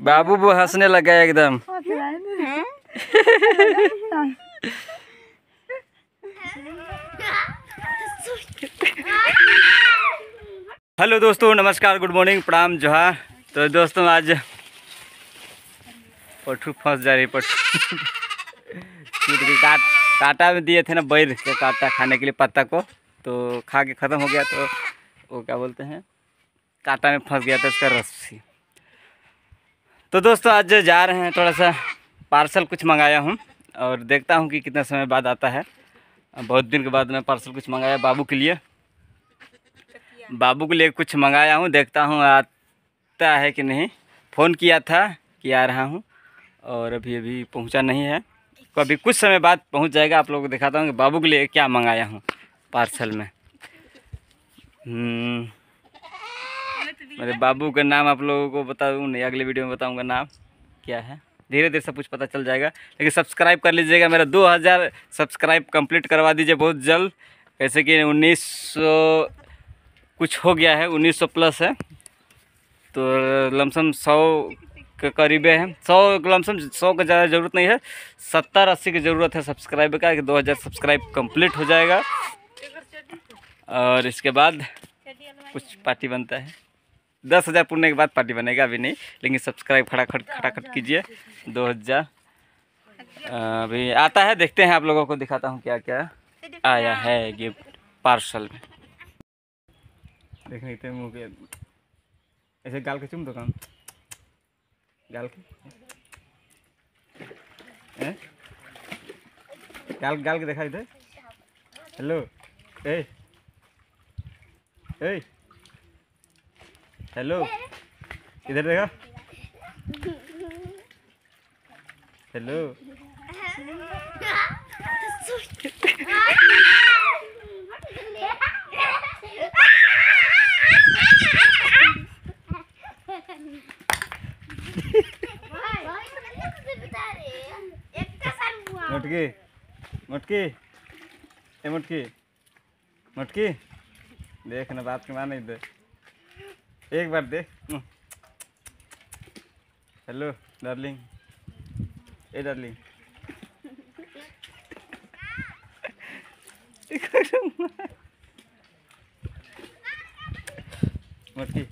बाबू वो हंसने लगा एकदम। हेलो दोस्तों, नमस्कार, गुड मॉर्निंग, प्रणाम, जोहार। तो दोस्तों, आज पठू फंस जा रही पठू टूट काट काटा में दिए थे ना बैर के काटा खाने के लिए पत्ता को तो खा के ख़त्म हो गया तो वो क्या बोलते हैं? कांटा में फंस गया था इसका रस्सी। तो दोस्तों आज जा रहे हैं थोड़ा सा पार्सल कुछ मंगाया हूँ और देखता हूँ कि कितना समय बाद आता है। बहुत दिन के बाद मैं पार्सल कुछ मंगाया बाबू के लिए। बाबू के लिए कुछ मंगाया हूँ देखता हूँ आता है कि नहीं। फ़ोन किया था कि आ रहा हूँ और अभी अभी पहुँचा नहीं है। तो अभी कुछ समय बाद पहुँच जाएगा आप लोगों को दिखाता हूँ कि बाबू के लिए क्या मंगाया हूँ पार्सल में। हम्म, मेरे बाबू का नाम आप लोगों को बता दूँ, नहीं, अगले वीडियो में बताऊँगा नाम। क्या है? धीरे धीरे सब कुछ पता चल जाएगा, लेकिन सब्सक्राइब कर लीजिएगा मेरा 2000 सब्सक्राइब कंप्लीट करवा दीजिए बहुत जल्द। कैसे कि 1900 कुछ हो गया है 1900 प्लस है। तो लमसम सौ के करीबे है। सौ, लमसम सौ का ज़्यादा ज़रूरत नहीं है, सत्तर, अस्सी की ज़रूरत है सब्सक्राइब का, कि 2000 सब्सक्राइब कंप्लीट हो जाएगा। और इसके बाद कुछ पार्टी बनता है। दस हज़ार पुरने के बाद पार्टी बनेगा अभी नहीं लेकिन सब्सक्राइब खटाखट खटाखट कीजिए। दो हज़ार। अभी आता है देखते हैं आप लोगों को दिखाता हूँ क्या क्या आया है गिफ्ट पार्सल में। देख लेते हैं मुँह के ऐसे गाल के चुम दो काम। गाल के गाल गाल के दिखाई दे हेलो। ए। ए। हेलो इधर देखा? हेलो मटकी मटकी, ए मटकी मटकी। देख ना बात के मान दे एक बार हम्म। हेलो डार्लिंग ए डार्लिंग मटकी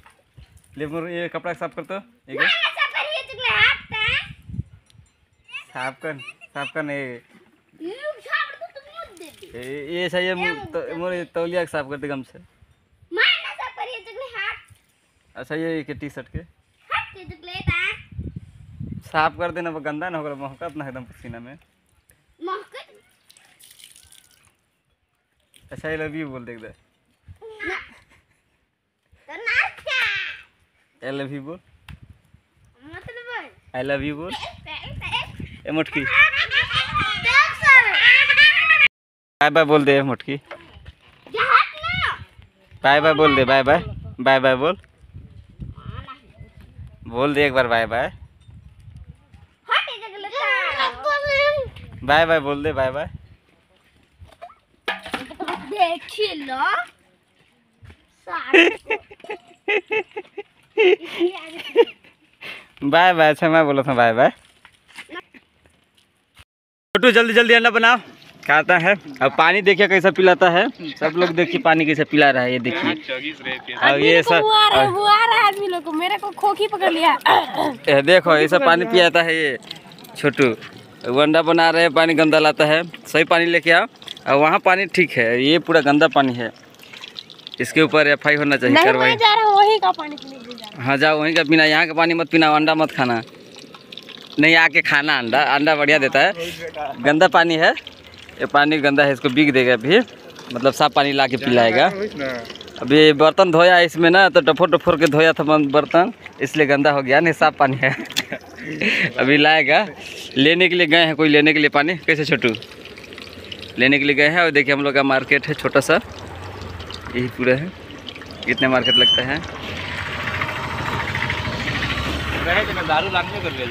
ले मोर ये कपड़ा साफ़ कर तो। एक साफ़ कर साफ़ कर नहीं ये। ये सही है मोर तो, तौलिया साफ़ कर दे गम से। अच्छा ये के टी शर्ट के साफ़ कर देना वो गंदा ना होगा महकत ना एकदम पसीना में। अच्छा आई लव यू बोल देख दे। आई लव यू बोल। आई लव यू बोल। ए मुटकी बाय बाय बोल दे मुटकी बाय बाय बोल दे बाय बाय। बाय बाय बोल। बोल दे एक बार, बाय बाय। बाय बाय, बोल दे, बाय बाय। बाय बाय अच्छा मैं बोला था बाय बाय। छोटू, जल्दी जल्दी, अंडा बनाओ। खाता है। अब पानी देखिए कैसा पिलाता है। सब लोग देखिए पानी कैसा पिला रहा है ये देखिए। अब ये सब आदमी लोग को मेरे को खोखी पकड़ लिया। ये देखो ऐसा पानी पियाता है ये छोटू। अंडा बना रहे हैं पानी गंदा लाता है। सही पानी लेके आओ। और वहाँ पानी ठीक है ये पूरा गंदा पानी है। इसके ऊपर एफ़ आई होना चाहिए कार्रवाई। मैं जा रहा वही का पानी हाँ जाओ वहीं का पीना यहाँ का पानी मत पीना अंडा मत खाना। नहीं आके खाना अंडा अंडा बढ़िया देता है। गंदा पानी है। ये पानी गंदा है इसको बिक देगा अभी मतलब साफ़ पानी ला के पिलाएगा अभी बर्तन धोया इसमें ना तो डफोर डफोर के धोया था बर्तन इसलिए गंदा हो गया नहीं साफ़ पानी है। अभी लाएगा। लेने के लिए गए हैं कोई लेने के लिए पानी? कैसे छोटू? लेने के लिए गए हैं और देखिए हम लोग का मार्केट है छोटा सा। यही पूरा है। कितने मार्केट लगता है? दारू लाने कर ले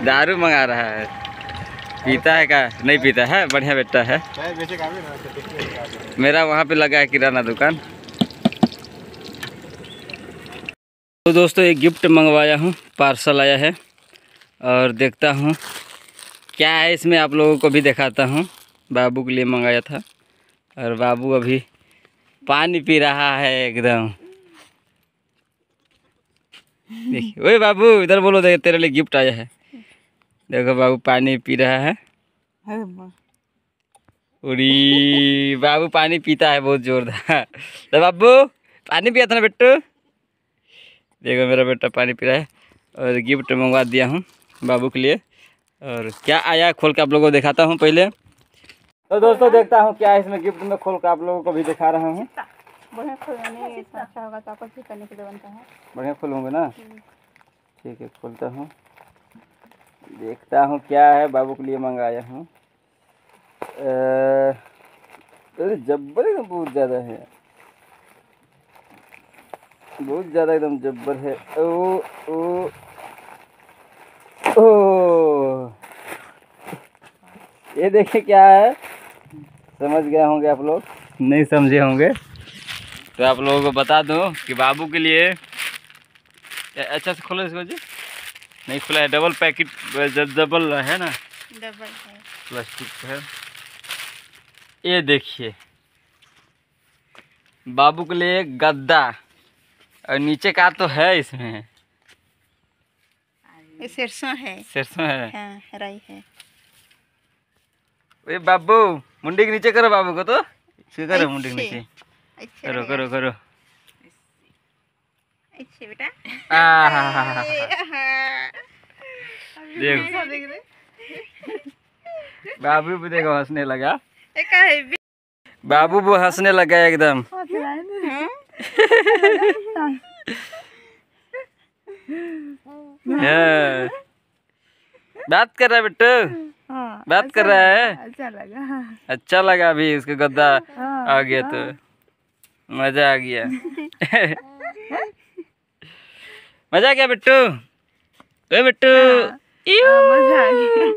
दारू मंगा रहा है। पीता है का नहीं पीता है, बढ़िया बेटा है। मेरा वहाँ पे लगा है किराना दुकान। तो दोस्तों, एक गिफ्ट मंगवाया हूँ, पार्सल आया है, और देखता हूँ, क्या है इसमें आप लोगों को भी दिखाता हूँ। बाबू के लिए मंगाया था, और बाबू अभी पानी पी रहा है एकदम। देखिए, ओए बाबू, इधर बोलो देख तेरे लिए गिफ्ट आया है। देखो बाबू पानी पी रहा है। उरी बाबू पानी पीता है बहुत जोरदार। तो बाबू पानी पिया था ना बेटू? देखो मेरा बेटा पानी पी रहा है और गिफ्ट मंगवा दिया हूँ बाबू के लिए। और क्या आया खोल के आप लोगों को दिखाता हूँ पहले। तो दोस्तों देखता हूँ क्या इसमें गिफ्ट में खोल के आप लोगों को भी दिखा रहा हूँ। बढ़िया खोलने अच्छा होगा तो है। खोलूँगा ना? ठीक है खोलता हूँ। देखता हूँ क्या है बाबू के लिए मंगाया हूँ। अरे जब्बर एकदम बहुत ज़्यादा है। बहुत ज़्यादा एकदम जब्बर है। ओ ओ ओ। ये देखिए क्या है। समझ गए होंगे आप लोग? नहीं समझे होंगे। तो आप लोगों को बता दूँ कि बाबू के लिए अच्छा से खोलो इसको जी। नहीं खुला है डबल पैकेट डबल है ना? डबल है। प्लास्टिक है। ये देखिए। बाबू के लिए गद्दा। और नीचे का तो है इसमें। सरसों है। सरसों है। हाँ राई है। बाबू मुंडी के नीचे करो बाबू को तो। करो मुंडी के नीचे। करो करो करो। अच्छे बेटा हाँ। देखो। बाबू भी देखो हंसने लगा। है बाबू वो हंसने लगा एकदम। हाँ? हाँ। बात कर रहा है बिट्टू? हाँ बात कर रहा है? अच्छा लगा। अच्छा लगा अभी उसका गद्दा आ गया तो। मज़ा आ गया। मज़ा आ गया बिट्टू। ए बिट्टू। मज़ा आ गया।